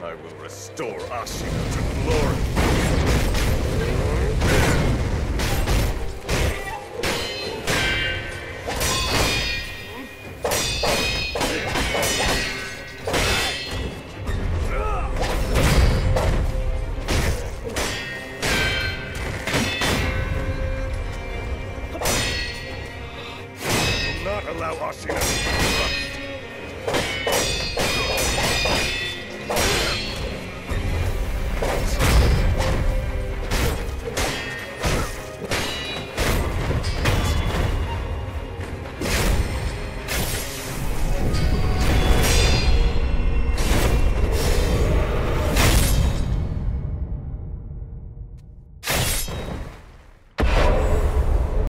I will restore Ashina to glory. I will not allow Ashina